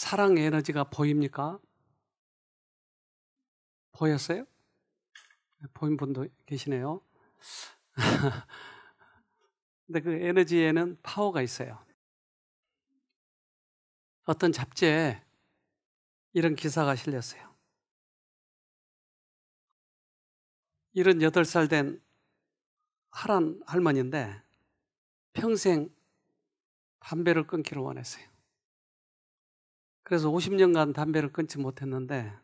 사랑 에너지가 보입니까? 보였어요? 보인 분도 계시네요. 근데 그 에너지에는 파워가 있어요. 어떤 잡지에 이런 기사가 실렸어요. 78살 된 하란 할머니인데 평생 담배를 끊기를 원했어요. 그래서 50년간 담배를 끊지 못했는데,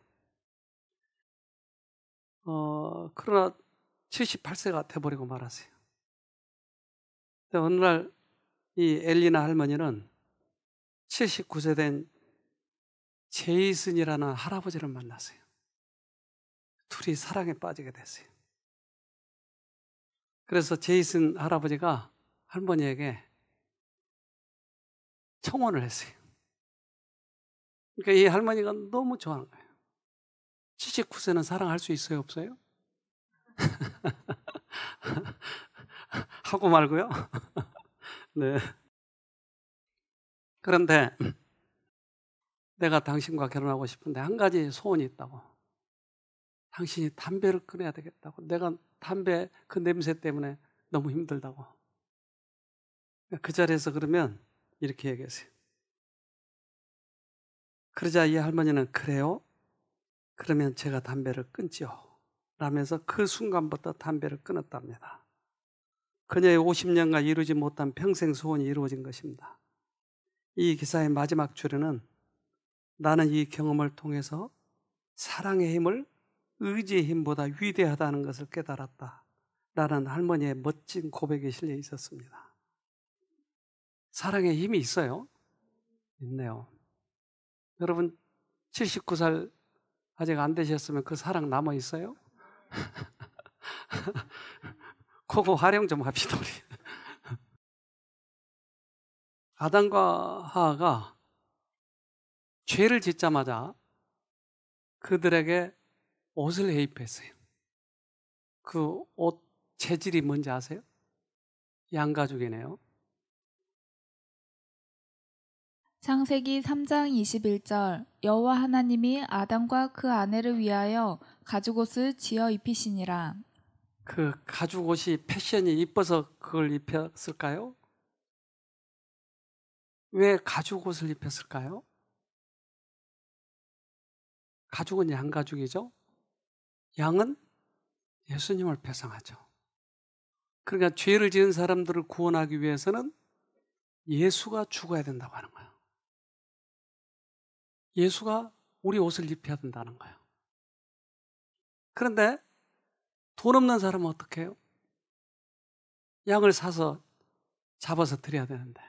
어, 그러나 78세가 돼버리고 말았어요. 근데 어느 날 이 엘리나 할머니는 79세 된 제이슨이라는 할아버지를 만났어요. 둘이 사랑에 빠지게 됐어요. 그래서 제이슨 할아버지가 할머니에게 청혼을 했어요. 그러니까 이 할머니가 너무 좋아하는 거예요. 79세는 사랑할 수 있어요, 없어요? 하고 말고요. 네. 그런데 내가 당신과 결혼하고 싶은데 한 가지 소원이 있다고. 당신이 담배를 끊어야 되겠다고. 내가 담배 그 냄새 때문에 너무 힘들다고. 그 자리에서 그러면 이렇게 얘기했어요. 그러자 이 할머니는 그래요? 그러면 제가 담배를 끊지요. 라면서 그 순간부터 담배를 끊었답니다. 그녀의 50년간 이루지 못한 평생 소원이 이루어진 것입니다. 이 기사의 마지막 줄에는 나는 이 경험을 통해서 사랑의 힘을 의지의 힘보다 위대하다는 것을 깨달았다. 라는 할머니의 멋진 고백이 실려 있었습니다. 사랑의 힘이 있어요. 있네요. 여러분, 79살 아직 안 되셨으면 그 사랑 남아 있어요? 그거 활용 좀 합시다, 우리. 아담과 하하가 죄를 짓자마자 그들에게 옷을 해입했어요. 그 옷 재질이 뭔지 아세요? 양가죽이네요. 창세기 3장 21절 여호와 하나님이 아담과 그 아내를 위하여 가죽옷을 지어 입히시니라. 그 가죽옷이 패션이 이뻐서 그걸 입혔을까요? 왜 가죽옷을 입혔을까요? 가죽은 양가죽이죠. 양은 예수님을 배상하죠. 그러니까 죄를 지은 사람들을 구원하기 위해서는 예수가 죽어야 된다고 하는 거예요. 예수가 우리 옷을 입혀야 된다는 거예요. 그런데 돈 없는 사람은 어떻게 해요? 양을 사서 잡아서 드려야 되는데.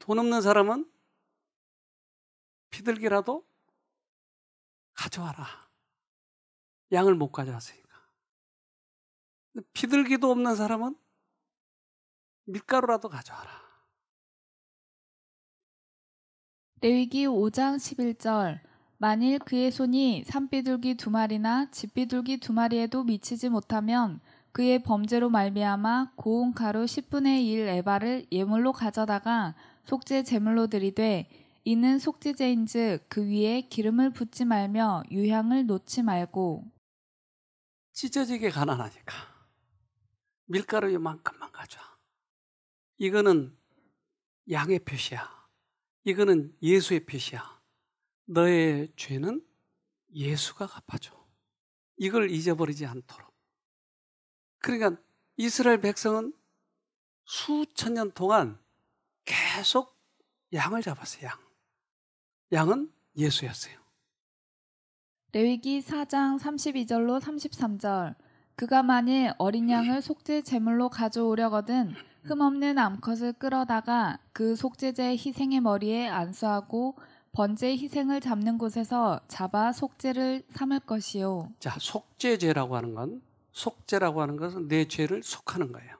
돈 없는 사람은 비둘기라도 가져와라. 양을 못 가져왔으니까. 비둘기도 없는 사람은 밀가루라도 가져와라. 레위기 5장 11절 만일 그의 손이 산비둘기 두 마리나 집비둘기 두 마리에도 미치지 못하면 그의 범죄로 말미암아 고운 가루 10분의 1 에바를 예물로 가져다가 속죄 제물로 드리되 이는 속죄제인즉 그 위에 기름을 붓지 말며 유향을 놓지 말고 찢어지게 가난하니까 밀가루 요만큼만 가져와. 이거는 양의 표시야. 이거는 예수의 표시야. 너의 죄는 예수가 갚아줘. 이걸 잊어버리지 않도록. 그러니까 이스라엘 백성은 수천 년 동안 계속 양을 잡았어요, 양. 양은 예수였어요. 레위기 4장 32절로 33절 그가 만일 어린 양을 속죄 제물로 가져오려거든 흠없는 암컷을 끌어다가 그 속죄제의 희생의 머리에 안수하고 번제 희생을 잡는 곳에서 잡아 속죄를 삼을 것이요. 자, 속죄제라고 하는 건 속죄라고 하는 것은 내 죄를 속하는 거예요.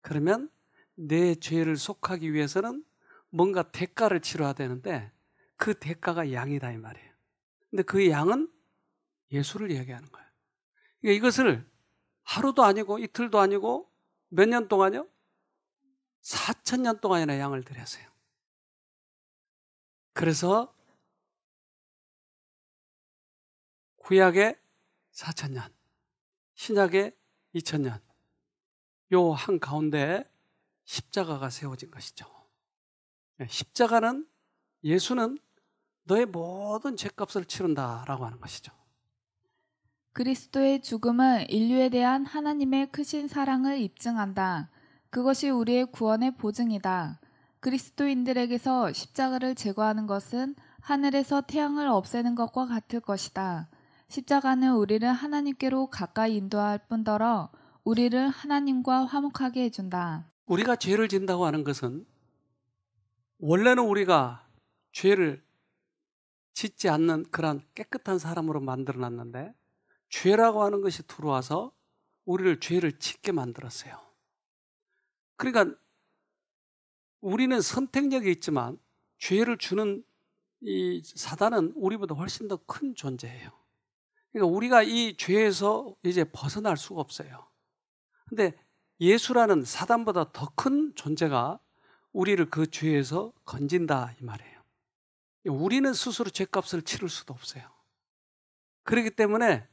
그러면 내 죄를 속하기 위해서는 뭔가 대가를 치러야 되는데 그 대가가 양이다 이 말이에요. 근데 그 양은 예수를 얘기하는 거예요. 그러니까 이것을 하루도 아니고 이틀도 아니고 몇 년 동안요? 4천 년 동안이나 양을 드렸어요. 그래서 구약의 4천 년, 신약의 2천 년, 요 한 가운데 십자가가 세워진 것이죠. 네, 십자가는 예수는 너의 모든 죄값을 치른다라고 하는 것이죠. 그리스도의 죽음은 인류에 대한 하나님의 크신 사랑을 입증한다. 그것이 우리의 구원의 보증이다. 그리스도인들에게서 십자가를 제거하는 것은 하늘에서 태양을 없애는 것과 같을 것이다. 십자가는 우리를 하나님께로 가까이 인도할 뿐더러 우리를 하나님과 화목하게 해준다. 우리가 죄를 진다고 하는 것은 원래는 우리가 죄를 짓지 않는 그런 깨끗한 사람으로 만들어 놨는데 죄라고 하는 것이 들어와서 우리를 죄를 짓게 만들었어요. 그러니까 우리는 선택력이 있지만 죄를 주는 이 사단은 우리보다 훨씬 더 큰 존재예요. 그러니까 우리가 이 죄에서 이제 벗어날 수가 없어요. 근데 예수라는 사단보다 더 큰 존재가 우리를 그 죄에서 건진다 이 말이에요. 우리는 스스로 죄값을 치를 수도 없어요. 그렇기 때문에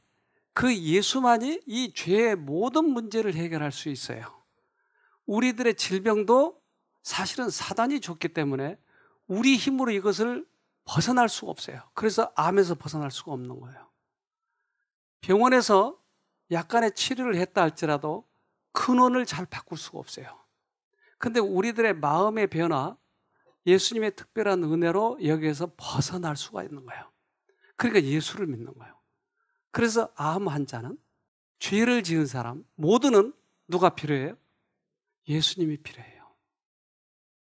그 예수만이 이 죄의 모든 문제를 해결할 수 있어요. 우리들의 질병도 사실은 사단이 줬기 때문에 우리 힘으로 이것을 벗어날 수가 없어요. 그래서 암에서 벗어날 수가 없는 거예요. 병원에서 약간의 치료를 했다 할지라도 근원을 잘 바꿀 수가 없어요. 근데 우리들의 마음의 변화, 예수님의 특별한 은혜로 여기에서 벗어날 수가 있는 거예요. 그러니까 예수를 믿는 거예요. 그래서 암 환자는 죄를 지은 사람 모두는 누가 필요해요? 예수님이 필요해요.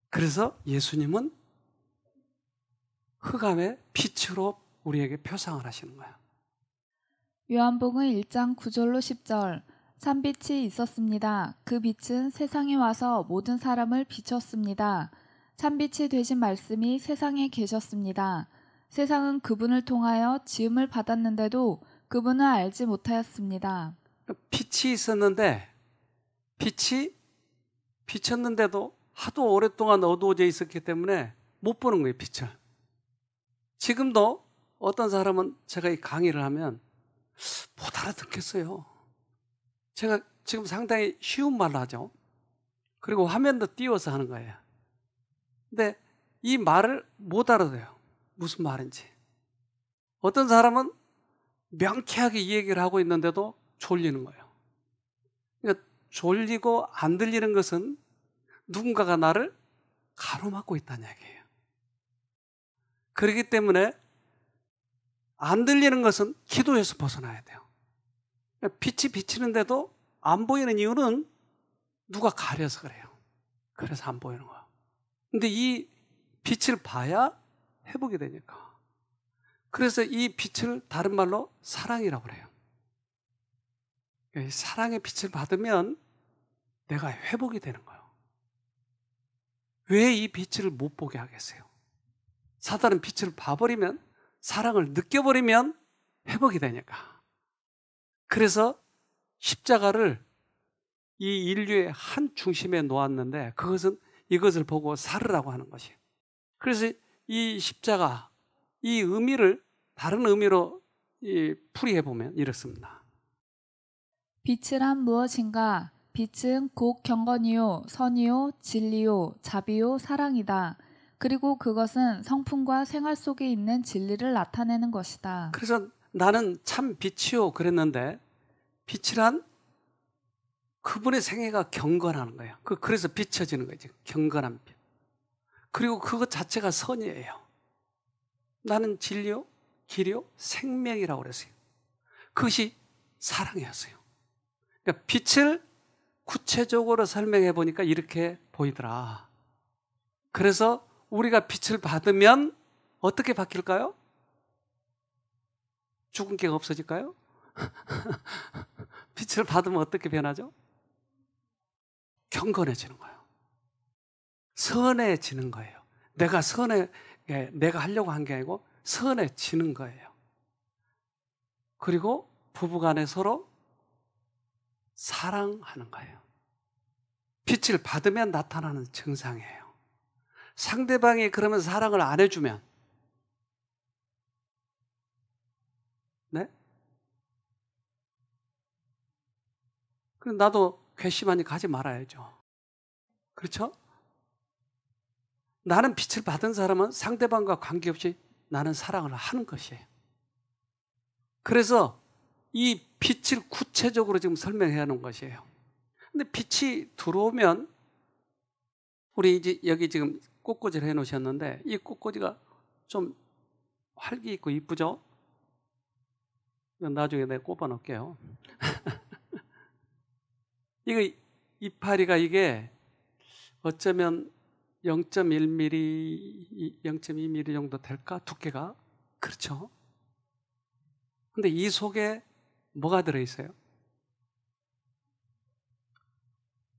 그래서 예수님은 흑암의 빛으로 우리에게 표상을 하시는 거예요. 요한복음 1장 9절로 10절 참빛이 있었습니다. 그 빛은 세상에 와서 모든 사람을 비췄습니다. 참빛이 되신 말씀이 세상에 계셨습니다. 세상은 그분을 통하여 지음을 받았는데도 그분을 알지 못하였습니다. 빛이 있었는데 빛이 비쳤는데도 하도 오랫동안 어두워져 있었기 때문에 못 보는 거예요, 빛을. 지금도 어떤 사람은 제가 이 강의를 하면 못 알아듣겠어요. 제가 지금 상당히 쉬운 말로 하죠. 그리고 화면도 띄워서 하는 거예요. 근데 이 말을 못 알아들어요. 무슨 말인지. 어떤 사람은 명쾌하게 이 얘기를 하고 있는데도 졸리는 거예요. 졸리고 안 들리는 것은 누군가가 나를 가로막고 있다는 얘기예요. 그렇기 때문에 안 들리는 것은 기도에서 벗어나야 돼요. 빛이 비치는데도 안 보이는 이유는 누가 가려서 그래요. 그래서 안 보이는 거야. 근데 이 빛을 봐야 회복이 되니까. 그래서 이 빛을 다른 말로 사랑이라고 그래요. 사랑의 빛을 받으면 내가 회복이 되는 거예요. 왜 이 빛을 못 보게 하겠어요? 사단은 빛을 봐버리면 사랑을 느껴버리면 회복이 되니까. 그래서 십자가를 이 인류의 한 중심에 놓았는데 그것은 이것을 보고 살으라고 하는 것이에요. 그래서 이 십자가, 이 의미를 다른 의미로 풀이해 보면 이렇습니다. 빛이란 무엇인가? 빛은 곧 경건이요, 선이요, 진리요, 자비요, 사랑이다. 그리고 그것은 성품과 생활 속에 있는 진리를 나타내는 것이다. 그래서 나는 참 빛이요 그랬는데 빛이란 그분의 생애가 경건하는 거예요. 그 그래서 비춰지는 거죠. 경건한 빛. 그리고 그것 자체가 선이에요. 나는 진리요, 길이요, 생명이라고 그랬어요. 그것이 사랑이었어요. 그러니까 빛을 구체적으로 설명해 보니까 이렇게 보이더라. 그래서 우리가 빛을 받으면 어떻게 바뀔까요? 죽은 개가 없어질까요? 빛을 받으면 어떻게 변하죠? 경건해지는 거예요. 선해지는 거예요. 내가 선해, 내가 하려고 한 게 아니고 선해지는 거예요. 그리고 부부간에 서로 사랑하는 거예요. 빛을 받으면 나타나는 증상이에요. 상대방이 그러면 사랑을 안 해주면, 네? 그럼 나도 괘씸하니 가지 말아야죠. 그렇죠? 나는 빛을 받은 사람은 상대방과 관계없이 나는 사랑을 하는 것이에요. 그래서 이 빛을 구체적으로 지금 설명해 놓은 것이에요. 근데 빛이 들어오면 우리 이제 여기 지금 꽃꽂이를 해 놓으셨는데 이 꽃꽂이가 좀 활기 있고 이쁘죠? 나중에 내가 꼽아 놓을게요. 이거 이파리가 이게 어쩌면 0.1mm, 0.2mm 정도 될까? 두께가? 그렇죠? 근데 이 속에 뭐가 들어있어요?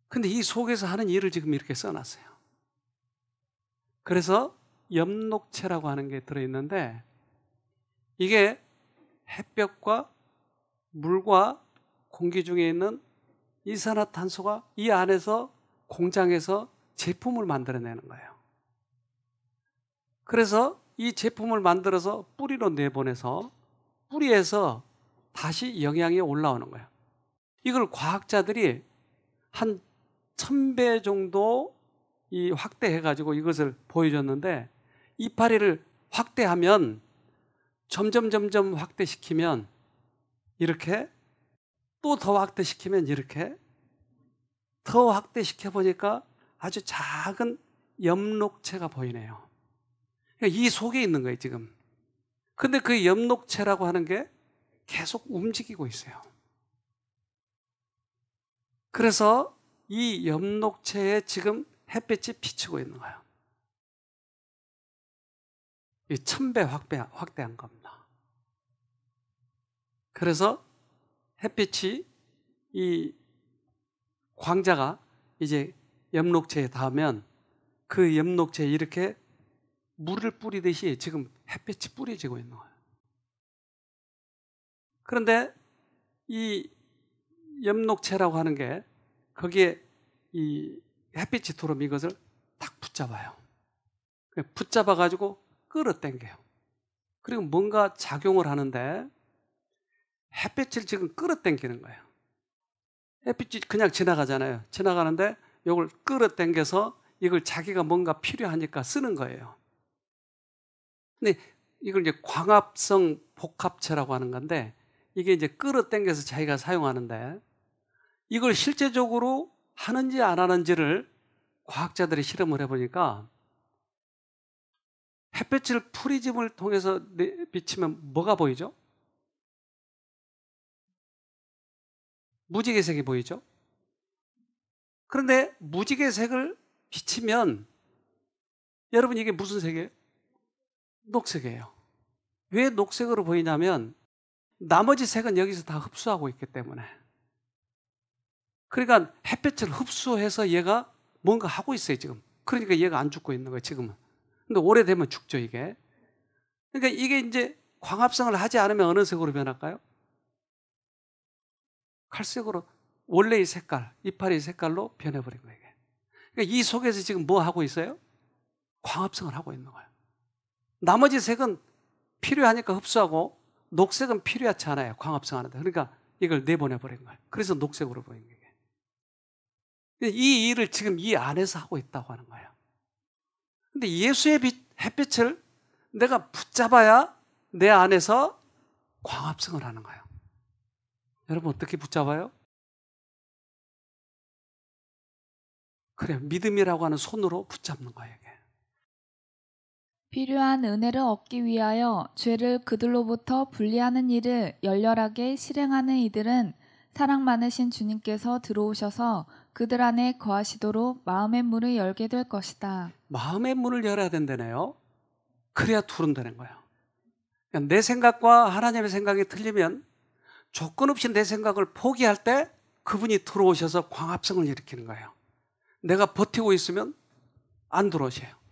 근데 이 속에서 하는 일을 지금 이렇게 써놨어요. 그래서 엽록체라고 하는 게 들어있는데 이게 햇볕과 물과 공기 중에 있는 이산화탄소가 이 안에서 공장에서 제품을 만들어내는 거예요. 그래서 이 제품을 만들어서 뿌리로 내보내서 뿌리에서 다시 영양이 올라오는 거예요. 이걸 과학자들이 한 천 배 정도 이 확대해가지고 이것을 보여줬는데 이파리를 확대하면 점점 점점 확대시키면 이렇게 또 더 확대시키면 이렇게 더 확대시켜 보니까 아주 작은 엽록체가 보이네요. 그러니까 이 속에 있는 거예요, 지금. 근데 그 엽록체라고 하는 게 계속 움직이고 있어요. 그래서 이 엽록체에 지금 햇빛이 비치고 있는 거예요. 이 천배 확대, 확대한 겁니다. 그래서 햇빛이 이 광자가 이제 엽록체에 닿으면 그 엽록체에 이렇게 물을 뿌리듯이 지금 햇빛이 뿌려지고 있는 거예요. 그런데 이 엽록체라고 하는 게 거기에 이 햇빛이 들어오면 이것을 딱 붙잡아요. 붙잡아 가지고 끌어당겨요. 그리고 뭔가 작용을 하는데 햇빛을 지금 끌어당기는 거예요. 햇빛이 그냥 지나가잖아요. 지나가는데 이걸 끌어당겨서 이걸 자기가 뭔가 필요하니까 쓰는 거예요. 근데 이걸 이제 광합성 복합체라고 하는 건데 이게 이제 끌어당겨서 자기가 사용하는데 이걸 실제적으로 하는지 안 하는지를 과학자들이 실험을 해보니까 햇볕을 프리즘을 통해서 비치면 뭐가 보이죠? 무지개색이 보이죠? 그런데 무지개색을 비치면 여러분 이게 무슨 색이에요? 녹색이에요. 왜 녹색으로 보이냐면 나머지 색은 여기서 다 흡수하고 있기 때문에. 그러니까 햇볕을 흡수해서 얘가 뭔가 하고 있어요, 지금. 그러니까 얘가 안 죽고 있는 거예요, 지금은. 근데 오래되면 죽죠, 이게. 그러니까 이게 이제 광합성을 하지 않으면 어느 색으로 변할까요? 칼색으로 원래의 색깔, 이파리 색깔로 변해버린 거예요. 이게. 그러니까 이 속에서 지금 뭐 하고 있어요? 광합성을 하고 있는 거예요. 나머지 색은 필요하니까 흡수하고 녹색은 필요하지 않아요. 광합성 하는데. 그러니까 이걸 내보내버린 거예요. 그래서 녹색으로 보이는 거예요. 이 일을 지금 이 안에서 하고 있다고 하는 거예요. 근데 예수의 빛, 햇빛을 내가 붙잡아야 내 안에서 광합성을 하는 거예요. 여러분 어떻게 붙잡아요? 그래 믿음이라고 하는 손으로 붙잡는 거예요. 이게. 필요한 은혜를 얻기 위하여 죄를 그들로부터 분리하는 일을 열렬하게 실행하는 이들은 사랑 많으신 주님께서 들어오셔서 그들 안에 거하시도록 마음의 문을 열게 될 것이다. 마음의 문을 열어야 된다네요. 그래야 두른다는 거예요. 그러니까 내 생각과 하나님의 생각이 틀리면 조건 없이 내 생각을 포기할 때 그분이 들어오셔서 광합성을 일으키는 거예요. 내가 버티고 있으면 안 들어오셔요.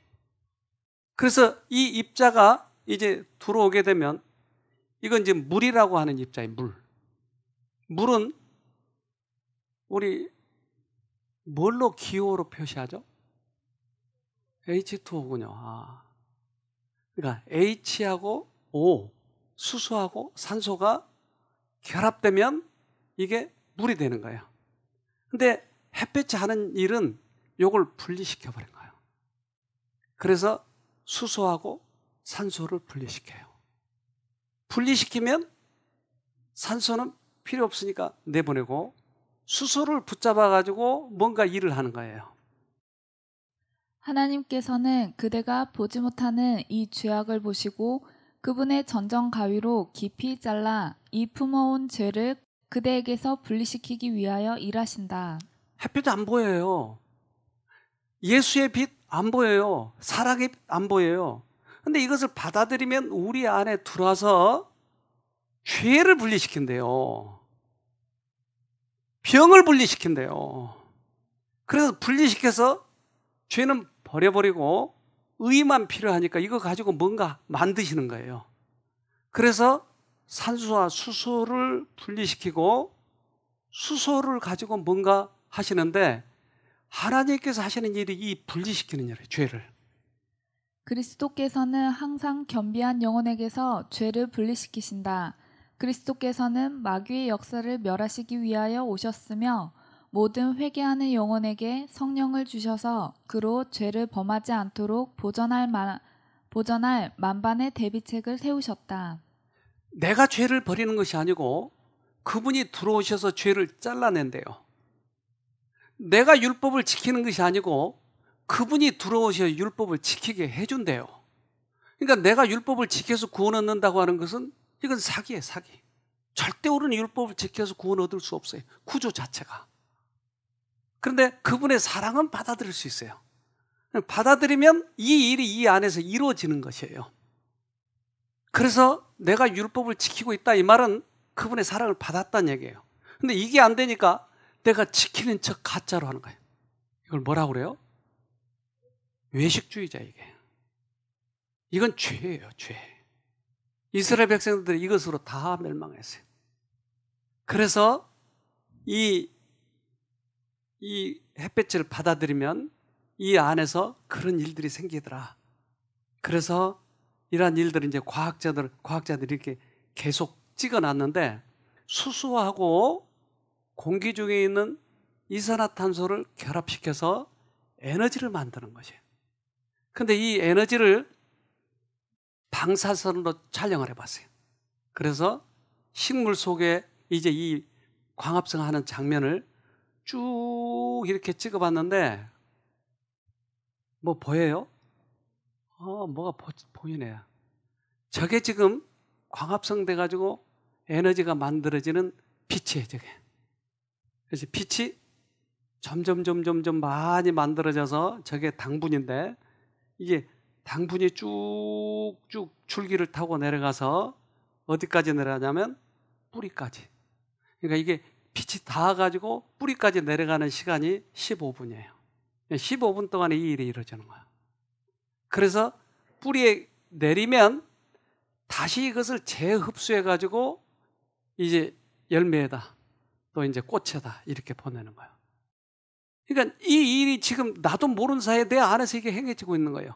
그래서 이 입자가 이제 들어오게 되면 이건 이제 물이라고 하는 입자예요, 물. 물은 우리 뭘로 기호로 표시하죠? H2O군요. 아. 그러니까 H하고 O 수소하고 산소가 결합되면 이게 물이 되는 거예요. 근데 햇볕이 하는 일은 요걸 분리시켜 버린 거예요. 그래서 수소하고 산소를 분리시켜요. 분리시키면 산소는 필요 없으니까 내보내고 수소를 붙잡아 가지고 뭔가 일을 하는 거예요. 하나님께서는 그대가 보지 못하는 이 죄악을 보시고 그분의 전정 가위로 깊이 잘라 이 품어온 죄를 그대에게서 분리시키기 위하여 일하신다. 햇빛이 안 보여요. 예수의 빛 안 보여요. 사랑의 빛안 보여요. 근데 이것을 받아들이면 우리 안에 들어와서 죄를 분리시킨대요. 병을 분리시킨대요. 그래서 분리시켜서 죄는 버려버리고 의만 필요하니까 이거 가지고 뭔가 만드시는 거예요. 그래서 산소와 수소를 분리시키고 수소를 가지고 뭔가 하시는데 하나님께서 하시는 일이 이 분리시키는 일이에요. 죄를. 그리스도께서는 항상 겸비한 영혼에게서 죄를 분리시키신다. 그리스도께서는 마귀의 역사를 멸하시기 위하여 오셨으며 모든 회개하는 영혼에게 성령을 주셔서 그로 죄를 범하지 않도록 보전할, 만, 보전할 만반의 대비책을 세우셨다. 내가 죄를 버리는 것이 아니고 그분이 들어오셔서 죄를 잘라낸대요. 내가 율법을 지키는 것이 아니고 그분이 들어오셔 율법을 지키게 해준대요. 그러니까 내가 율법을 지켜서 구원 얻는다고 하는 것은 이건 사기예요, 사기. 절대 우리는 율법을 지켜서 구원 얻을 수 없어요. 구조 자체가. 그런데 그분의 사랑은 받아들일 수 있어요. 받아들이면 이 일이 이 안에서 이루어지는 것이에요. 그래서 내가 율법을 지키고 있다 이 말은 그분의 사랑을 받았다는 얘기예요. 근데 이게 안 되니까 내가 지키는 척 가짜로 하는 거예요. 이걸 뭐라고 그래요? 외식주의자 이게. 이건 죄예요, 죄. 이스라엘 백성들이 이것으로 다 멸망했어요. 그래서 이, 이 햇볕을 받아들이면 이 안에서 그런 일들이 생기더라. 그래서 이러한 일들을 이제 과학자들, 과학자들이 이렇게 계속 찍어 놨는데 수소하고 공기 중에 있는 이산화탄소를 결합시켜서 에너지를 만드는 것이에요. 근데 이 에너지를 방사선으로 촬영을 해봤어요. 그래서 식물 속에 이제 이 광합성 하는 장면을 쭉 이렇게 찍어봤는데 뭐 보여요? 어, 뭐가 보, 보이네요. 저게 지금 광합성 돼가지고 에너지가 만들어지는 빛이에요, 저게. 그래서 빛이 점점, 점점, 점 많이 만들어져서 저게 당분인데 이게 당분이 쭉쭉 줄기를 타고 내려가서 어디까지 내려가냐면 뿌리까지. 그러니까 이게 빛이 닿아가지고 뿌리까지 내려가는 시간이 15분이에요. 15분 동안에 이 일이 이루어지는 거예요. 그래서 뿌리에 내리면 다시 이것을 재흡수해가지고 이제 열매에다 또 이제 꽃에다 이렇게 보내는 거예요. 그러니까 이 일이 지금 나도 모르는 사이에 내 안에서 이게 행해지고 있는 거예요.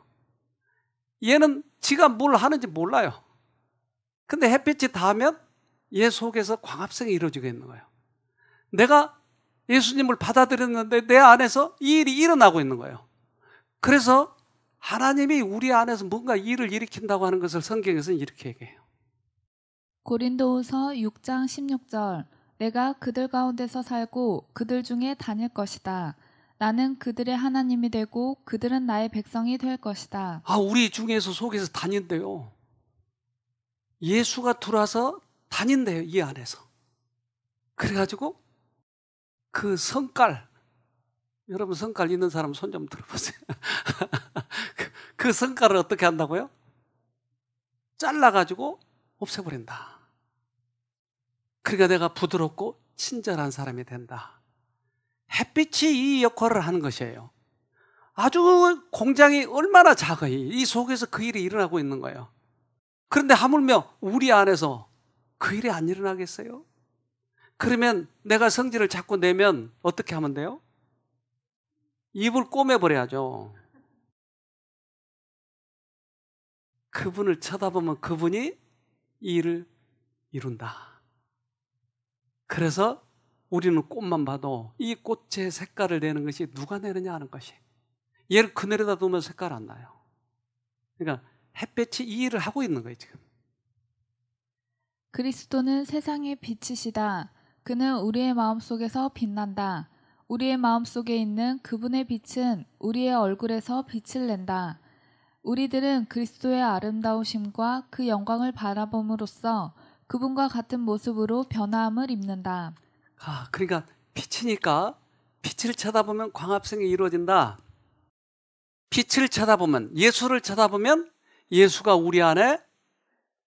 얘는 지가 뭘 하는지 몰라요. 근데 햇빛이 닿으면 얘 속에서 광합성이 이루어지고 있는 거예요. 내가 예수님을 받아들였는데 내 안에서 이 일이 일어나고 있는 거예요. 그래서 하나님이 우리 안에서 뭔가 일을 일으킨다고 하는 것을 성경에서는 이렇게 얘기해요. 고린도후서 6장 16절 내가 그들 가운데서 살고 그들 중에 다닐 것이다. 나는 그들의 하나님이 되고 그들은 나의 백성이 될 것이다. 아, 우리 중에서 속에서 다닌대요. 예수가 들어와서 다닌대요, 이 안에서. 그래가지고 그 성깔, 여러분 성깔 있는 사람 손 좀 들어보세요. 그, 그 성깔을 어떻게 한다고요? 잘라가지고 없애버린다. 그러니까 내가 부드럽고 친절한 사람이 된다. 햇빛이 이 역할을 하는 것이에요. 아주 공장이 얼마나 작아요. 이 속에서 그 일이 일어나고 있는 거예요. 그런데 하물며 우리 안에서 그 일이 안 일어나겠어요? 그러면 내가 성질을 자꾸 내면 어떻게 하면 돼요? 입을 꼬매버려야죠. 그분을 쳐다보면 그분이 이 일을 이룬다. 그래서 우리는 꽃만 봐도 이 꽃의 색깔을 내는 것이 누가 내느냐 하는 것이. 얘를 그늘에다 두면 색깔 안 나요. 그러니까 햇볕이 이 일을 하고 있는 거예요, 지금. 그리스도는 세상의 빛이시다. 그는 우리의 마음 속에서 빛난다. 우리의 마음 속에 있는 그분의 빛은 우리의 얼굴에서 빛을 낸다. 우리들은 그리스도의 아름다우심과 그 영광을 바라봄으로써 그분과 같은 모습으로 변화함을 입는다. 아, 그러니까 빛이니까 빛을 쳐다보면 광합성이 이루어진다. 빛을 쳐다보면 예수를 쳐다보면 예수가 우리 안에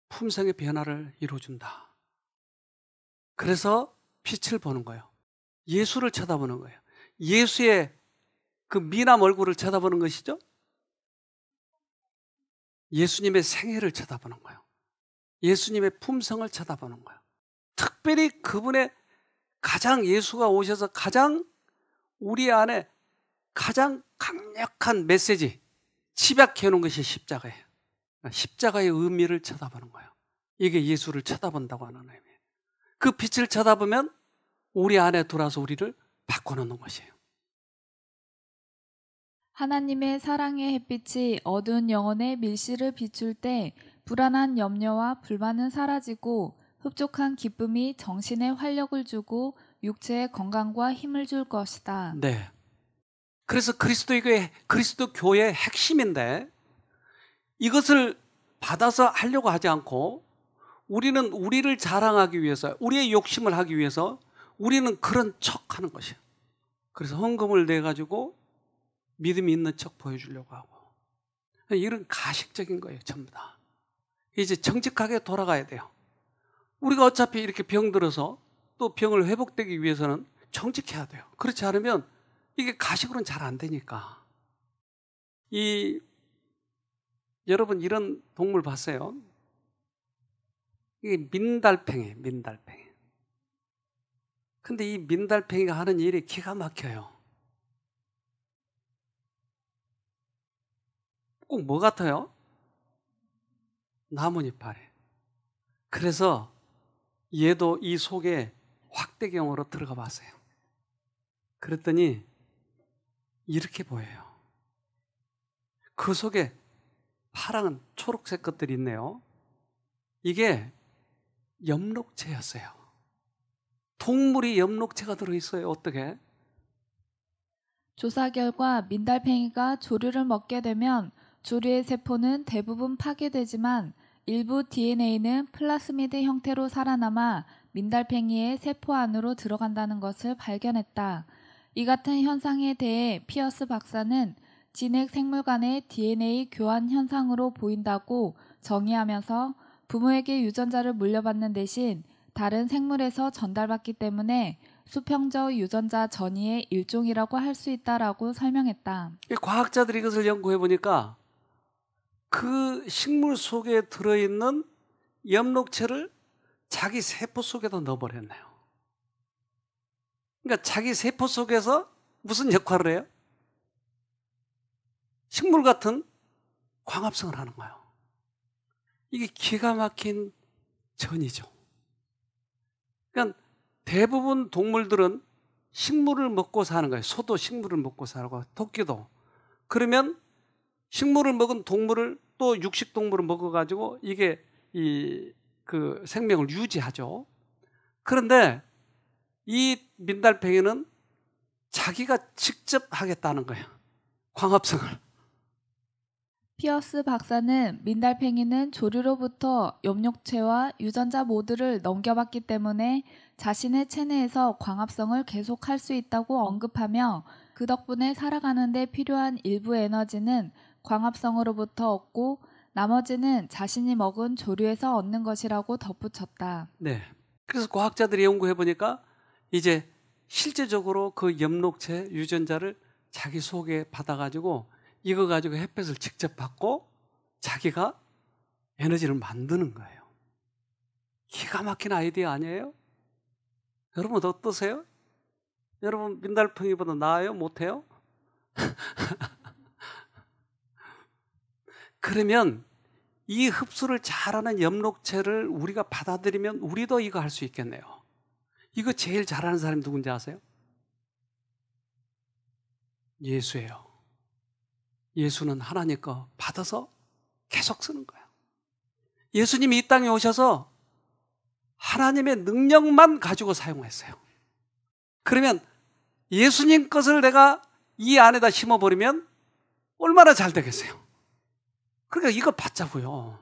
품성의 변화를 이루어준다. 그래서 빛을 보는 거예요. 예수를 쳐다보는 거예요. 예수의 그 미남 얼굴을 쳐다보는 것이죠. 예수님의 생애를 쳐다보는 거예요. 예수님의 품성을 쳐다보는 거예요. 특별히 그분의 가장 예수가 오셔서 가장 우리 안에 가장 강력한 메시지 집약해 놓은 것이 십자가예요. 십자가의 의미를 쳐다보는 거예요. 이게 예수를 쳐다본다고 하는 의미예요. 그 빛을 쳐다보면 우리 안에 들어와서 우리를 바꿔놓는 것이에요. 하나님의 사랑의 햇빛이 어두운 영혼의 밀실을 비출 때 불안한 염려와 불만은 사라지고 흡족한 기쁨이 정신에 활력을 주고 육체의 건강과 힘을 줄 것이다. 네. 그래서 그리스도의 그리스도 교회의 핵심인데 이것을 받아서 하려고 하지 않고 우리는 우리를 자랑하기 위해서 우리의 욕심을 하기 위해서 우리는 그런 척 하는 것이에요. 그래서 헌금을 내 가지고 믿음이 있는 척 보여주려고 하고 이런 가식적인 거예요, 전부 다. 이제 정직하게 돌아가야 돼요. 우리가 어차피 이렇게 병들어서 또 병을 회복되기 위해서는 정직해야 돼요. 그렇지 않으면 이게 가식으로는 잘 안 되니까. 이 여러분 이런 동물 봤어요? 이게 민달팽이, 민달팽이. 근데 이 민달팽이가 하는 일이 기가 막혀요. 꼭 뭐 같아요? 나뭇잎알에. 그래서 얘도 이 속에 확대경으로 들어가 봤어요. 그랬더니 이렇게 보여요. 그 속에 파란 초록색 것들이 있네요. 이게 엽록체였어요. 동물이 엽록체가 들어있어요. 어떻게? 조사 결과 민달팽이가 조류를 먹게 되면 조류의 세포는 대부분 파괴되지만 일부 DNA는 플라스미드 형태로 살아남아 민달팽이의 세포 안으로 들어간다는 것을 발견했다. 이 같은 현상에 대해 피어스 박사는 진핵 생물 간의 DNA 교환 현상으로 보인다고 정의하면서 부모에게 유전자를 물려받는 대신 다른 생물에서 전달받기 때문에 수평적 유전자 전이의 일종이라고 할 수 있다라고 설명했다. 과학자들이 이것을 연구해 보니까 그 식물 속에 들어있는 엽록체를 자기 세포 속에다 넣어버렸네요. 그러니까 자기 세포 속에서 무슨 역할을 해요? 식물 같은 광합성을 하는 거예요. 이게 기가 막힌 전이죠. 그러니까 대부분 동물들은 식물을 먹고 사는 거예요. 소도 식물을 먹고 살고 토끼도. 그러면 식물을 먹은 동물을 또 육식 동물을 먹어가지고 이게 이 그 생명을 유지하죠. 그런데 이 민달팽이는 자기가 직접 하겠다는 거예요. 광합성을. 피어스 박사는 민달팽이는 조류로부터 엽록체와 유전자 모두를 넘겨받기 때문에 자신의 체내에서 광합성을 계속할 수 있다고 언급하며 그 덕분에 살아가는데 필요한 일부 에너지는 광합성으로부터 얻고 나머지는 자신이 먹은 조류에서 얻는 것이라고 덧붙였다. 네. 그래서 과학자들이 연구해 보니까 이제 실제적으로 그 엽록체 유전자를 자기 속에 받아가지고 이거 가지고 햇볕을 직접 받고 자기가 에너지를 만드는 거예요. 기가 막힌 아이디어 아니에요? 여러분 어떠세요? 여러분 민달팽이보다 나아요? 못해요? 그러면 이 흡수를 잘하는 엽록체를 우리가 받아들이면 우리도 이거 할 수 있겠네요. 이거 제일 잘하는 사람이 누군지 아세요? 예수예요. 예수는 하나님 거 받아서 계속 쓰는 거예요. 예수님이 이 땅에 오셔서 하나님의 능력만 가지고 사용했어요. 그러면 예수님 것을 내가 이 안에다 심어버리면 얼마나 잘 되겠어요. 그러니까 이거 받자고요.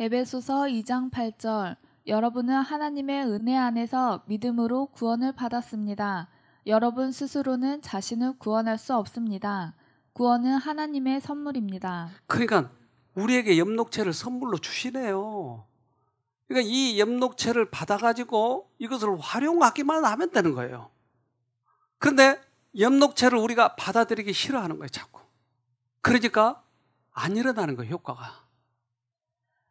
에베소서 2장 8절 여러분은 하나님의 은혜 안에서 믿음으로 구원을 받았습니다. 여러분 스스로는 자신을 구원할 수 없습니다. 구원은 하나님의 선물입니다. 그러니까 우리에게 엽록체를 선물로 주시네요. 그러니까 이 엽록체를 받아가지고 이것을 활용하기만 하면 되는 거예요. 그런데 엽록체를 우리가 받아들이기 싫어하는 거예요, 자꾸. 그러니까 안 일어나는 거예요, 효과가.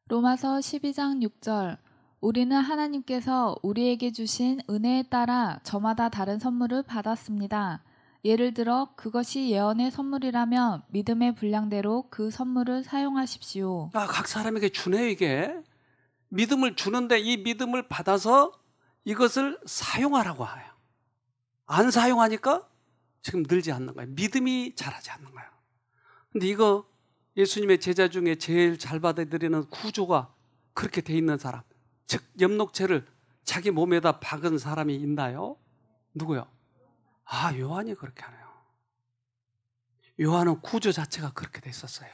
로마서 12장 6절 우리는 하나님께서 우리에게 주신 은혜에 따라 저마다 다른 선물을 받았습니다. 예를 들어 그것이 예언의 선물이라면 믿음의 분량대로 그 선물을 사용하십시오. 아, 각 사람에게 주네요, 이게. 믿음을 주는데 이 믿음을 받아서 이것을 사용하라고 해요. 안 사용하니까 지금 늘지 않는 거예요. 믿음이 자라지 않는 거예요. 근데 이거 예수님의 제자 중에 제일 잘 받아들이는 구조가 그렇게 돼 있는 사람, 즉 엽록체를 자기 몸에다 박은 사람이 있나요? 누구요? 아, 요한이 그렇게 하네요. 요한은 구조 자체가 그렇게 돼 있었어요.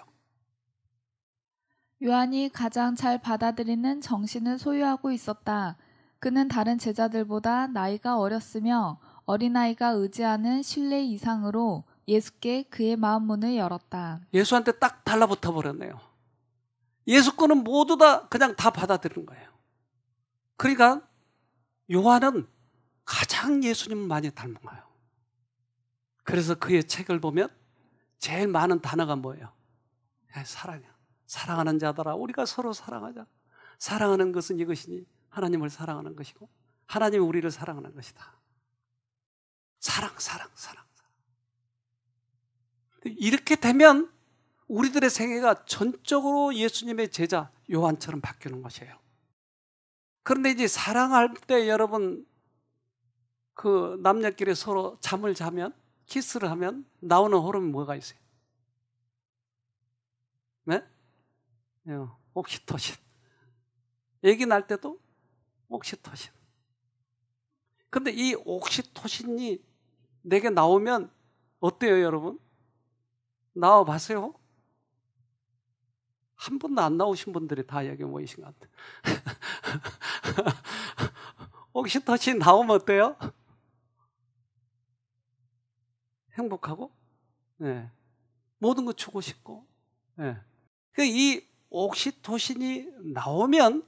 요한이 가장 잘 받아들이는 정신을 소유하고 있었다. 그는 다른 제자들보다 나이가 어렸으며 어린아이가 의지하는 신뢰 이상으로 예수께 그의 마음 문을 열었다. 예수한테 딱 달라붙어 버렸네요. 예수 거는 모두 다 그냥 다 받아들이는 거예요. 그러니까 요한은 가장 예수님을 많이 닮은 거예요. 그래서 그의 책을 보면 제일 많은 단어가 뭐예요? 사랑이야. 사랑하는 자들아, 우리가 서로 사랑하자. 사랑하는 것은 이것이니 하나님을 사랑하는 것이고 하나님이 우리를 사랑하는 것이다. 사랑, 사랑, 사랑. 이렇게 되면 우리들의 생애가 전적으로 예수님의 제자 요한처럼 바뀌는 것이에요. 그런데 이제 사랑할 때 여러분 그 남녀끼리 서로 잠을 자면 키스를 하면 나오는 호르몬 뭐가 있어요? 네? 어, 옥시토신. 애기 날 때도 옥시토신. 근데 이 옥시토신이 내게 나오면 어때요, 여러분? 나와 봤어요? 한 번도 안 나오신 분들이 다 여기 모이신 것 같아요. 옥시토신 나오면 어때요? 행복하고, 네. 모든 거 주고 싶고, 네. 이 옥시토신이 나오면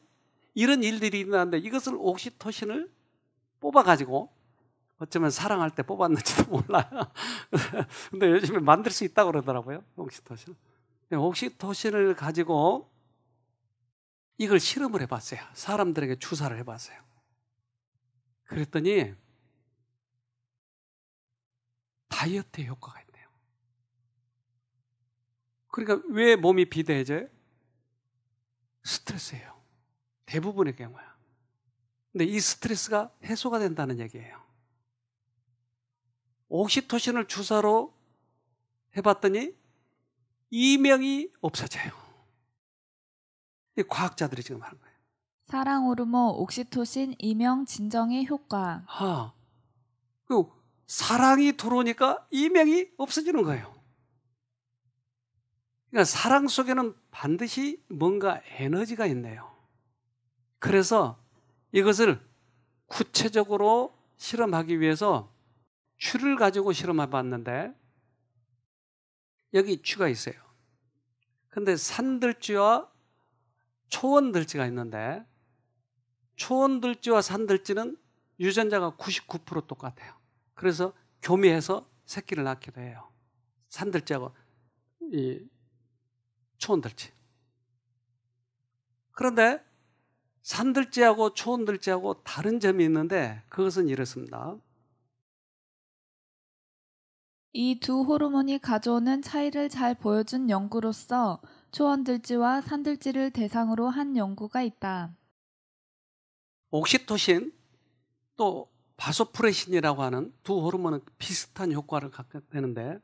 이런 일들이 일어나는데 이것을 옥시토신을 뽑아가지고 어쩌면 사랑할 때 뽑았는지도 몰라요. 근데 요즘에 만들 수 있다고 그러더라고요. 옥시토신. 옥시토신을 가지고 이걸 실험을 해봤어요. 사람들에게 주사를 해봤어요. 그랬더니 다이어트 효과가 있대요. 그러니까 왜 몸이 비대해져요? 스트레스예요. 대부분의 경우야. 근데 이 스트레스가 해소가 된다는 얘기예요. 옥시토신을 주사로 해봤더니 이명이 없어져요. 이 과학자들이 지금 하는 거예요. 사랑 호르몬 옥시토신 이명 진정의 효과. 아, 그 사랑이 들어오니까 이명이 없어지는 거예요. 그러니까 사랑 속에는 반드시 뭔가 에너지가 있네요. 그래서 이것을 구체적으로 실험하기 위해서 추를 가지고 실험해 봤는데 여기 추가 있어요. 근데 산들쥐와 초원들쥐가 있는데 초원들쥐와 산들쥐는 유전자가 99% 똑같아요. 그래서 교미해서 새끼를 낳기도 해요. 산들쥐하고 이 초원들쥐. 그런데 산들쥐하고 초원들쥐하고 다른 점이 있는데 그것은 이렇습니다. 이 두 호르몬이 가져오는 차이를 잘 보여준 연구로서 초원들쥐와 산들쥐를 대상으로 한 연구가 있다. 옥시토신 또 바소프레신이라고 하는 두 호르몬은 비슷한 효과를 갖게 되는데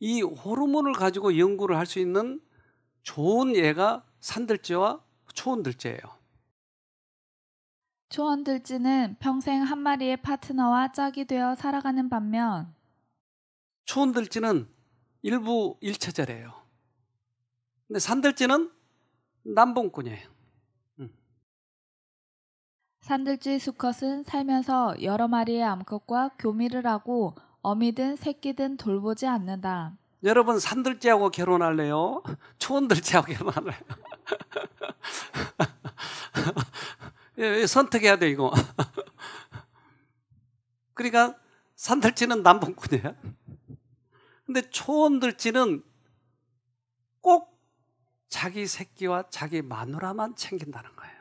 이 호르몬을 가지고 연구를 할 수 있는 좋은 예가 산들쥐와 초원들쥐예요. 초원들쥐는 평생 한 마리의 파트너와 짝이 되어 살아가는 반면 초원들쥐는 일부 일체절이에요. 근데 산들쥐는 남봉꾼이에요. 산들쥐 수컷은 살면서 여러 마리의 암컷과 교미를 하고 어미든 새끼든 돌보지 않는다. 여러분 산들쥐하고 결혼할래요? 초원들쥐하고 결혼할래요? 예, 선택해야 돼 이거. 그러니까 산들쥐는 남봉꾼이에요. 근데 초원들쥐는 꼭 자기 새끼와 자기 마누라만 챙긴다는 거예요.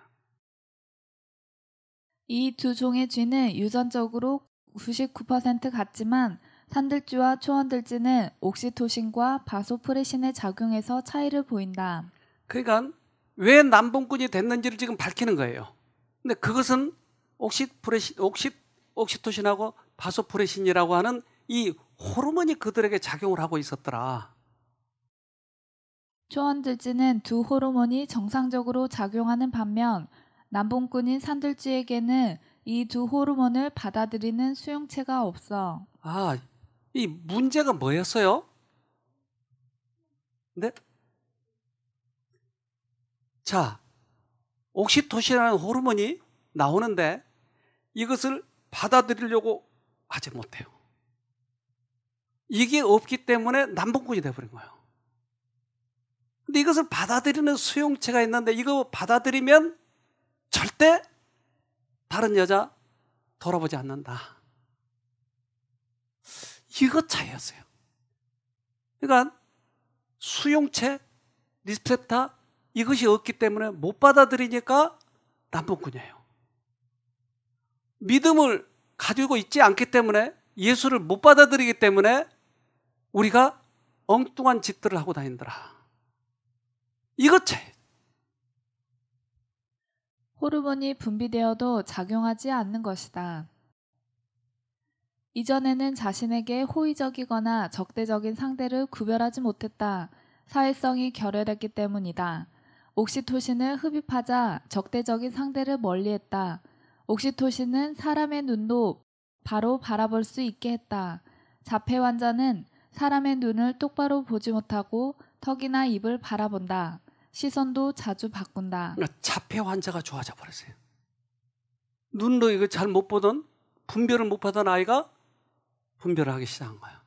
이 두 종의 쥐는 유전적으로 99% 같지만 산들쥐와 초원들쥐는 옥시토신과 바소프레신의 작용에서 차이를 보인다. 그러니까 왜 남봉꾼이 됐는지를 지금 밝히는 거예요. 근데 그것은 옥시프레신, 옥시, 옥시토신하고 바소프레신이라고 하는 이 호르몬이 그들에게 작용을 하고 있었더라. 초원들쥐는 두 호르몬이 정상적으로 작용하는 반면 남봉꾼인 산들쥐에게는 이 두 호르몬을 받아들이는 수용체가 없어. 아, 이 문제가 뭐였어요? 네? 자, 옥시토신이라는 호르몬이 나오는데 이것을 받아들이려고 하지 못해요. 이게 없기 때문에 남봉꾼이 돼버린 거예요. 근데 이것을 받아들이는 수용체가 있는데 이거 받아들이면 절대 다른 여자 돌아보지 않는다. 이거 차이였어요. 그러니까 수용체, 리스펙타 이것이 없기 때문에 못 받아들이니까 남봉꾼이에요. 믿음을 가지고 있지 않기 때문에 예수를 못 받아들이기 때문에 우리가 엉뚱한 짓들을 하고 다닌더라. 이것 차이. 호르몬이 분비되어도 작용하지 않는 것이다. 이전에는 자신에게 호의적이거나 적대적인 상대를 구별하지 못했다. 사회성이 결여됐기 때문이다. 옥시토신을 흡입하자 적대적인 상대를 멀리했다. 옥시토신은 사람의 눈도 바로 바라볼 수 있게 했다. 자폐 환자는 사람의 눈을 똑바로 보지 못하고 턱이나 입을 바라본다. 시선도 자주 바꾼다. 그러니까 자폐 환자가 좋아져 버렸어요. 눈도 이거 잘 못 보던 분별을 못 하던 아이가 분별을 하기 시작한 거예요.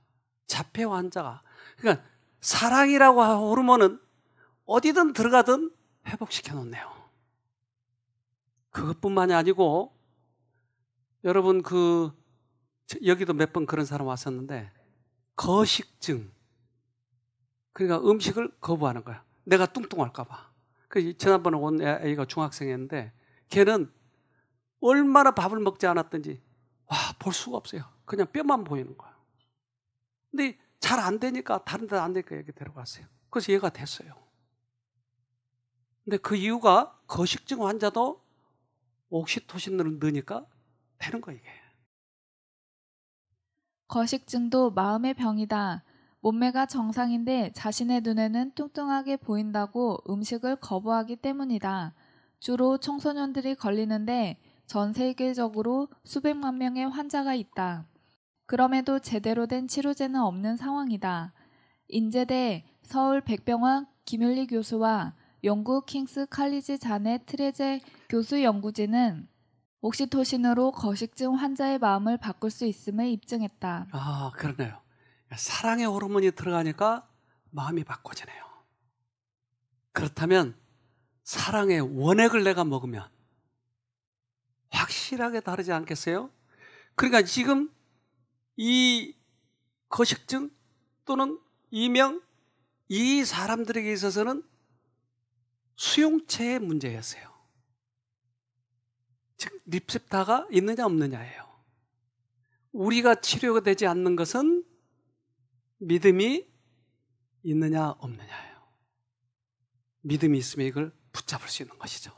자폐 환자가 그러니까 사랑이라고 하는 호르몬은 어디든 들어가든 회복시켜 놓네요. 그것뿐만이 아니고 여러분 그 여기도 몇 번 그런 사람 왔었는데 거식증 그러니까 음식을 거부하는 거야. 내가 뚱뚱할까봐. 그 지난번에 온 애가 중학생이었는데 걔는 얼마나 밥을 먹지 않았든지 와 볼 수가 없어요. 그냥 뼈만 보이는 거야. 근데 잘 안 되니까 다른 데 안 되니까 여기 데려갔어요. 그래서 얘가 됐어요. 근데 그 이유가 거식증 환자도 옥시토신을 넣으니까 되는 거예요, 이게. 거식증도 마음의 병이다. 몸매가 정상인데 자신의 눈에는 뚱뚱하게 보인다고 음식을 거부하기 때문이다. 주로 청소년들이 걸리는데 전 세계적으로 수백만 명의 환자가 있다. 그럼에도 제대로 된 치료제는 없는 상황이다. 인제대 서울 백병원 김윤리 교수와 영국 킹스 칼리지 자네 트레제 교수 연구진은 옥시토신으로 거식증 환자의 마음을 바꿀 수 있음을 입증했다. 아, 그러네요. 사랑의 호르몬이 들어가니까 마음이 바꿔지네요. 그렇다면 사랑의 원액을 내가 먹으면 확실하게 다르지 않겠어요? 그러니까 지금 이 거식증 또는 이명 이 사람들에게 있어서는 수용체의 문제였어요. 즉 립셉타가 있느냐 없느냐예요. 우리가 치료가 되지 않는 것은 믿음이 있느냐 없느냐예요. 믿음이 있으면 이걸 붙잡을 수 있는 것이죠.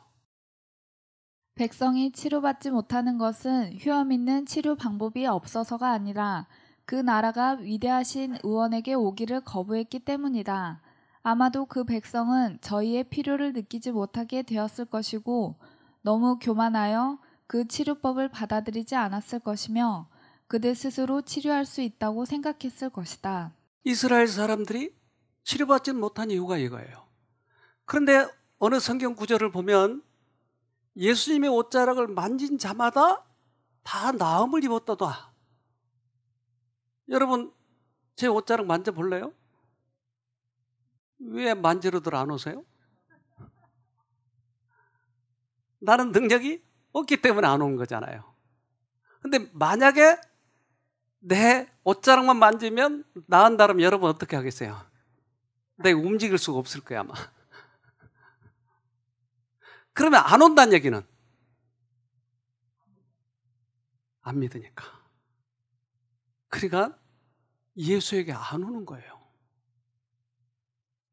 백성이 치료받지 못하는 것은 효험 있는 치료 방법이 없어서가 아니라 그 나라가 위대하신 의원에게 오기를 거부했기 때문이다. 아마도 그 백성은 저희의 필요를 느끼지 못하게 되었을 것이고 너무 교만하여 그 치료법을 받아들이지 않았을 것이며 그들 스스로 치료할 수 있다고 생각했을 것이다. 이스라엘 사람들이 치료받지 못한 이유가 이거예요. 그런데 어느 성경 구절을 보면 예수님의 옷자락을 만진 자마다 다 나음을 입었다다. 여러분, 제 옷자락 만져볼래요? 왜 만지러들 안 오세요? 나는 능력이 없기 때문에 안 오는 거잖아요. 근데 만약에 내 옷자락만 만지면 나은다면 여러분 어떻게 하겠어요? 내가 움직일 수가 없을 거야, 아마. 그러면 안 온다는 얘기는 안 믿으니까. 그러니까 예수에게 안 오는 거예요.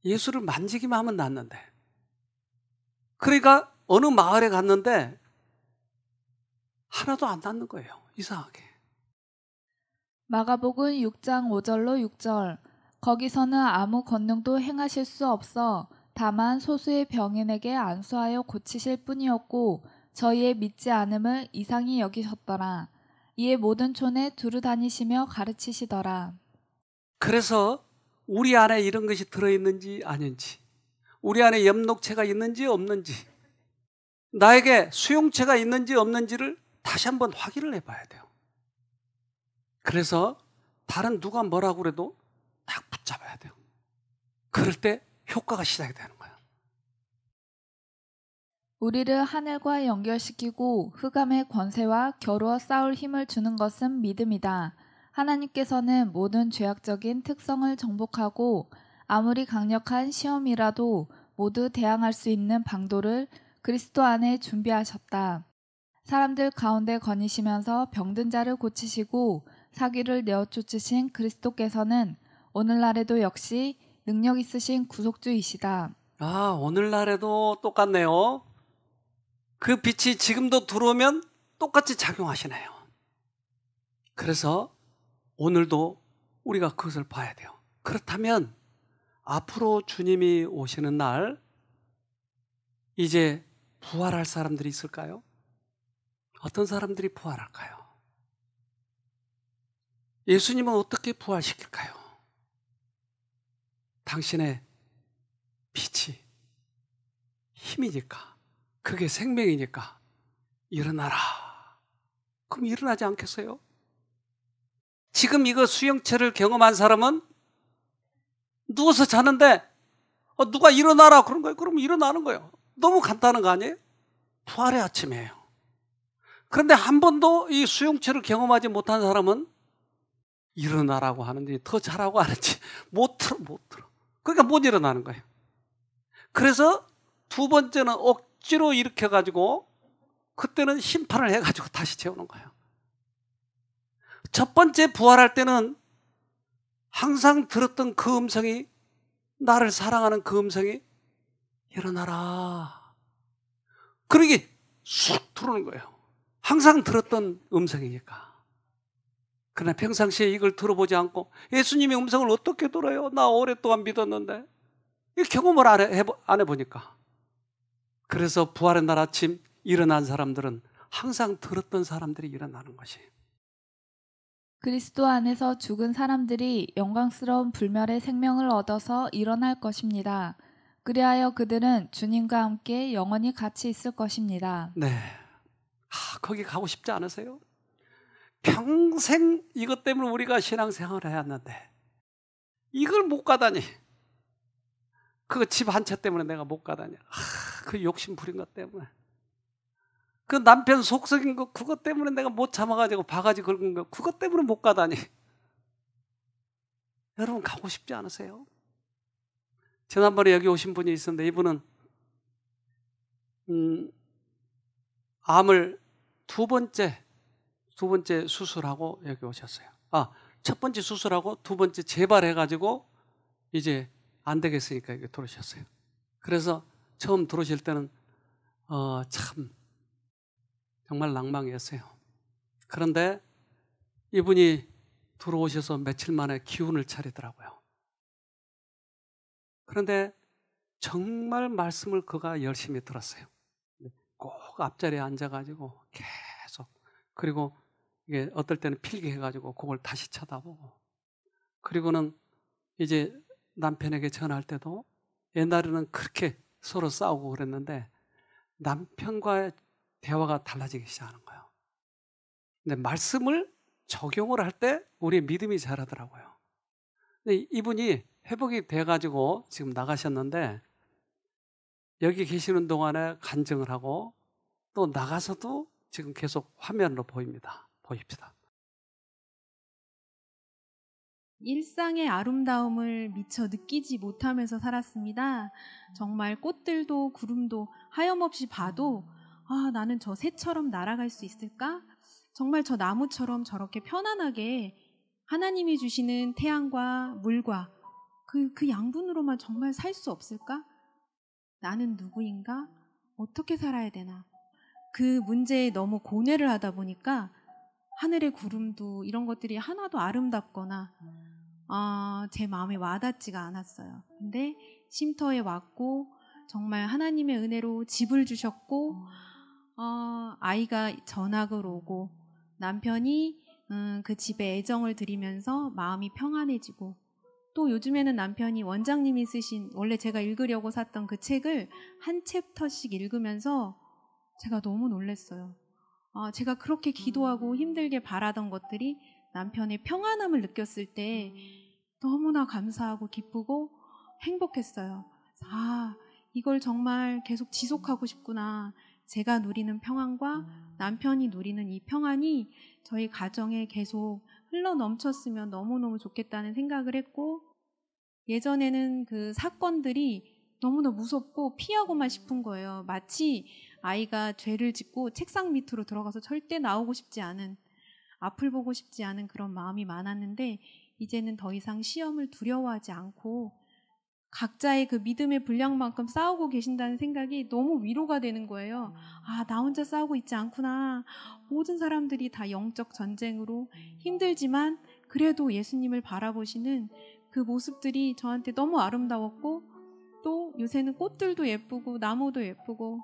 예수를 만지기만 하면 낫는데. 그러니까 어느 마을에 갔는데 하나도 안 낫는 거예요. 이상하게. 마가복음 6장 5절로 6절 거기서는 아무 권능도 행하실 수 없어 다만 소수의 병인에게 안수하여 고치실 뿐이었고 저희의 믿지 않음을 이상히 여기셨더라. 이에 모든 촌에 두루 다니시며 가르치시더라. 그래서 우리 안에 이런 것이 들어있는지 아닌지, 우리 안에 엽록체가 있는지 없는지, 나에게 수용체가 있는지 없는지를 다시 한번 확인을 해봐야 돼요. 그래서 다른 누가 뭐라고 그래도 딱 붙잡아야 돼요. 그럴 때 효과가 시작이 되는 거예요. 우리를 하늘과 연결시키고 흑암의 권세와 겨루어 싸울 힘을 주는 것은 믿음이다. 하나님께서는 모든 죄악적인 특성을 정복하고 아무리 강력한 시험이라도 모두 대항할 수 있는 방도를 그리스도 안에 준비하셨다. 사람들 가운데 거니시면서 병든 자를 고치시고 사기를 내어 쫓으신 그리스도께서는 오늘날에도 역시 능력 있으신 구속주이시다. 아, 오늘날에도 똑같네요. 그 빛이 지금도 들어오면 똑같이 작용하시네요. 그래서 오늘도 우리가 그것을 봐야 돼요. 그렇다면 앞으로 주님이 오시는 날 이제 부활할 사람들이 있을까요? 어떤 사람들이 부활할까요? 예수님은 어떻게 부활시킬까요? 당신의 빛이 힘이니까, 그게 생명이니까 일어나라. 그럼 일어나지 않겠어요? 지금 이거 수영체를 경험한 사람은 누워서 자는데 어, 누가 일어나라 그런 거예요. 그러면 일어나는 거예요. 너무 간단한 거 아니에요? 부활의 아침이에요. 그런데 한 번도 이 수용체를 경험하지 못한 사람은 일어나라고 하는지 더 잘하고 하는지 못 들어 못 들어. 그러니까 못 일어나는 거예요. 그래서 두 번째는 억지로 일으켜 가지고 그때는 심판을 해 가지고 다시 재우는 거예요. 첫 번째 부활할 때는 항상 들었던 그 음성이 나를 사랑하는 그 음성이 일어나라. 그러게 쑥 들어오는 거예요. 항상 들었던 음성이니까. 그러나 평상시에 이걸 들어보지 않고 예수님의 음성을 어떻게 들어요? 나 오랫동안 믿었는데. 이 경험을 안, 해, 안 해보니까. 그래서 부활의 날 아침 일어난 사람들은 항상 들었던 사람들이 일어나는 것이. 그리스도 안에서 죽은 사람들이 영광스러운 불멸의 생명을 얻어서 일어날 것입니다. 그리하여 그들은 주님과 함께 영원히 같이 있을 것입니다. 네. 아, 거기 가고 싶지 않으세요? 평생 이것 때문에 우리가 신앙생활을 해왔는데 이걸 못 가다니. 그거 집 한 채 때문에 내가 못 가다니. 아, 그 욕심 부린 것 때문에. 그 남편 속썩인 거 그것 때문에 내가 못 참아가지고 바가지 긁은 거 그것 때문에 못 가다니. 여러분 가고 싶지 않으세요? 지난번에 여기 오신 분이 있었는데 이분은 음, 암을 두 번째 두 번째 수술하고 여기 오셨어요. 아, 첫 번째 수술하고 두 번째 재발해 가지고 이제 안 되겠으니까 여기 들어오셨어요. 그래서 처음 들어오실 때는 어, 참 정말 낭망이었어요. 그런데 이분이 들어오셔서 며칠 만에 기운을 차리더라고요. 그런데 정말 말씀을 그가 열심히 들었어요. 꼭 앞자리에 앉아가지고 계속 그리고 이게 어떨 때는 필기해가지고 그걸 다시 쳐다보고 그리고는 이제 남편에게 전할 때도 옛날에는 그렇게 서로 싸우고 그랬는데 남편과의 대화가 달라지기 시작하는 거예요. 근데 말씀을 적용을 할 때 우리 믿음이 자라더라고요. 근데 이분이 회복이 돼가지고 지금 나가셨는데 여기 계시는 동안에 간증을 하고 또 나가서도 지금 계속 화면으로 보입니다. 보입시다. 일상의 아름다움을 미처 느끼지 못하면서 살았습니다. 정말 꽃들도 구름도 하염없이 봐도 아, 나는 저 새처럼 날아갈 수 있을까? 정말 저 나무처럼 저렇게 편안하게 하나님이 주시는 태양과 물과 그, 그 양분으로만 정말 살 수 없을까? 나는 누구인가? 어떻게 살아야 되나? 그 문제에 너무 고뇌를 하다 보니까 하늘의 구름도 이런 것들이 하나도 아름답거나 아, 제 마음에 와닿지가 않았어요. 근데 쉼터에 왔고 정말 하나님의 은혜로 집을 주셨고 어, 아이가 전학을 오고 남편이 음, 그 집에 애정을 드리면서 마음이 평안해지고 또 요즘에는 남편이 원장님이 쓰신 원래 제가 읽으려고 샀던 그 책을 한 챕터씩 읽으면서 제가 너무 놀랐어요. 아, 제가 그렇게 기도하고 힘들게 바라던 것들이 남편의 평안함을 느꼈을 때 너무나 감사하고 기쁘고 행복했어요. 아, 이걸 정말 계속 지속하고 싶구나. 제가 누리는 평안과 남편이 누리는 이 평안이 저희 가정에 계속 흘러 넘쳤으면 너무너무 좋겠다는 생각을 했고, 예전에는 그 사건들이 너무나 무섭고 피하고만 싶은 거예요. 마치 아이가 죄를 짓고 책상 밑으로 들어가서 절대 나오고 싶지 않은, 앞을 보고 싶지 않은 그런 마음이 많았는데, 이제는 더 이상 시험을 두려워하지 않고, 각자의 그 믿음의 분량만큼 싸우고 계신다는 생각이 너무 위로가 되는 거예요. 아, 나 혼자 싸우고 있지 않구나. 모든 사람들이 다 영적 전쟁으로 힘들지만 그래도 예수님을 바라보시는 그 모습들이 저한테 너무 아름다웠고 또 요새는 꽃들도 예쁘고 나무도 예쁘고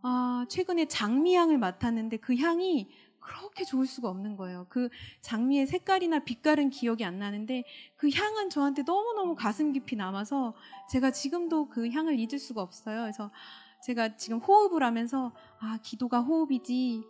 아, 최근에 장미향을 맡았는데 그 향이 그렇게 좋을 수가 없는 거예요. 그 장미의 색깔이나 빛깔은 기억이 안 나는데 그 향은 저한테 너무너무 가슴 깊이 남아서 제가 지금도 그 향을 잊을 수가 없어요. 그래서 제가 지금 호흡을 하면서 아, 기도가 호흡이지.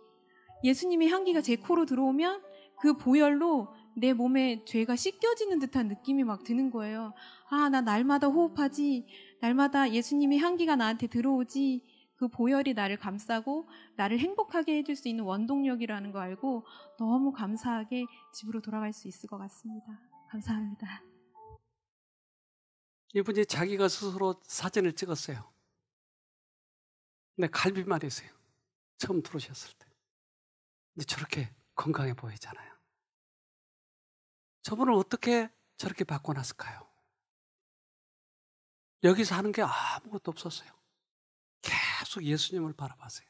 예수님의 향기가 제 코로 들어오면 그 보혈로 내 몸에 죄가 씻겨지는 듯한 느낌이 막 드는 거예요. 아, 나 날마다 호흡하지. 날마다 예수님의 향기가 나한테 들어오지. 그 보혈이 나를 감싸고 나를 행복하게 해줄 수 있는 원동력이라는 거 알고 너무 감사하게 집으로 돌아갈 수 있을 것 같습니다. 감사합니다. 이분이 자기가 스스로 사진을 찍었어요. 근데 갈비만 있어요. 처음 들어오셨을 때. 근데 저렇게 건강해 보이잖아요. 저분을 어떻게 저렇게 바꿔놨을까요? 여기서 하는 게 아무것도 없었어요. 계속 예수님을 바라봤어요.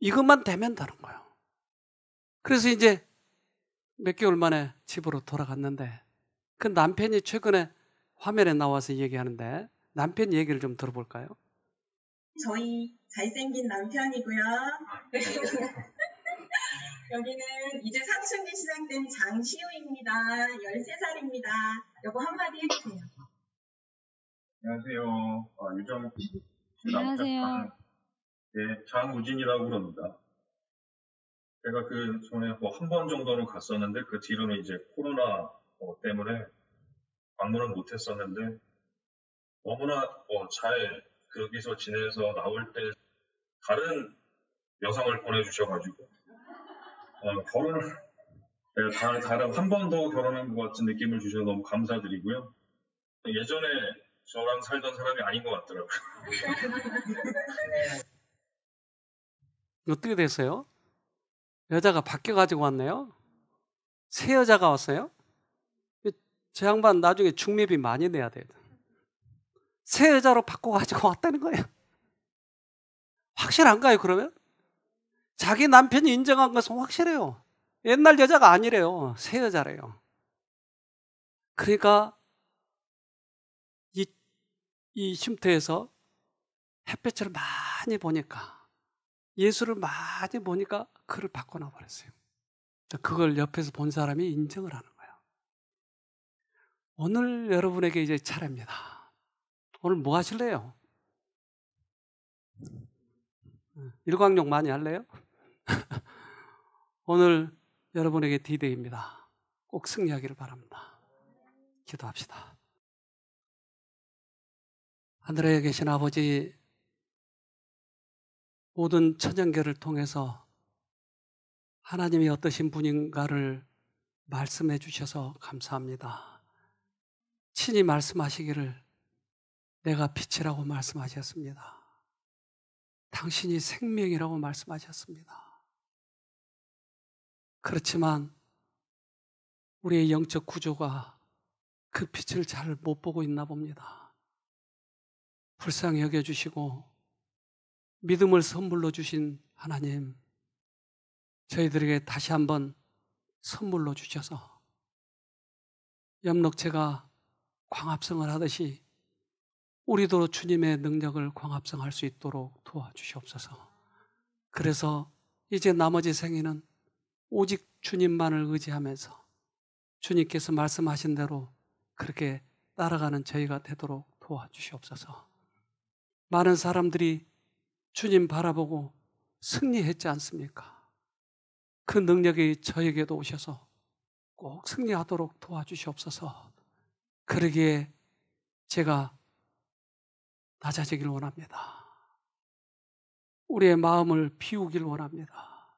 이것만 되면 다른 거예요. 그래서 이제 몇 개월 만에 집으로 돌아갔는데 그 남편이 최근에 화면에 나와서 얘기하는데 남편 얘기를 좀 들어볼까요? 저희 잘생긴 남편이고요. 여기는 이제 사춘기 시작된 장시우입니다. 13살입니다. 여보 한마디 해주세요. 안녕하세요. 아, 유정 씨. 안녕하세요. 네, 장우진이라고 그럽니다. 제가 그 전에 뭐 한 번 정도는 갔었는데 그 뒤로는 이제 코로나 뭐 때문에 방문을 못 했었는데 너무나 어, 잘 거기서 지내서 나올 때 다른 여성을 보내주셔가지고 어, 결혼을 네, 다- 다른 한 번 더 결혼한 것 같은 느낌을 주셔서 너무 감사드리고요. 예전에 저랑 살던 사람이 아닌 것 같더라고요. 어떻게 됐어요? 여자가 바뀌어 가지고 왔네요? 새 여자가 왔어요? 저 양반 나중에 중매비 많이 내야 돼요. 새 여자로 바꿔 가지고 왔다는 거예요. 확실한가요, 그러면? 자기 남편이 인정한 것은 확실해요. 옛날 여자가 아니래요. 새 여자래요. 그러니까 이, 이 쉼터에서 햇볕을 많이 보니까 예수를 많이 보니까 그를 바꿔놔 버렸어요. 그걸 옆에서 본 사람이 인정을 하는 거예요. 오늘 여러분에게 이제 차례입니다. 오늘 뭐 하실래요? 일광욕 많이 할래요? 오늘 여러분에게 디데이입니다. 꼭 승리하기를 바랍니다. 기도합시다. 하늘에 계신 아버지, 모든 천연계를 통해서 하나님이 어떠신 분인가를 말씀해 주셔서 감사합니다. 친히 말씀하시기를 내가 빛이라고 말씀하셨습니다. 당신이 생명이라고 말씀하셨습니다. 그렇지만 우리의 영적 구조가 그 빛을 잘 못 보고 있나 봅니다. 불쌍히 여겨주시고 믿음을 선물로 주신 하나님, 저희들에게 다시 한번 선물로 주셔서 염록체가 광합성을 하듯이 우리도 주님의 능력을 광합성할 수 있도록 도와주시옵소서. 그래서 이제 나머지 생애는 오직 주님만을 의지하면서 주님께서 말씀하신 대로 그렇게 따라가는 저희가 되도록 도와주시옵소서. 많은 사람들이 주님 바라보고 승리했지 않습니까? 그 능력이 저에게도 오셔서 꼭 승리하도록 도와주시옵소서. 그러기에 제가 낮아지길 원합니다. 우리의 마음을 비우길 원합니다.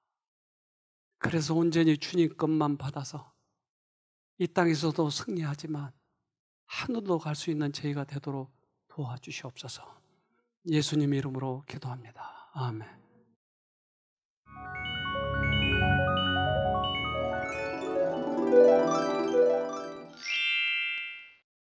그래서 온전히 주님 것만 받아서 이 땅에서도 승리하지만 하늘도 갈수 있는 저희가 되도록 도와주시옵소서. 예수님 이름으로 기도합니다. 아멘.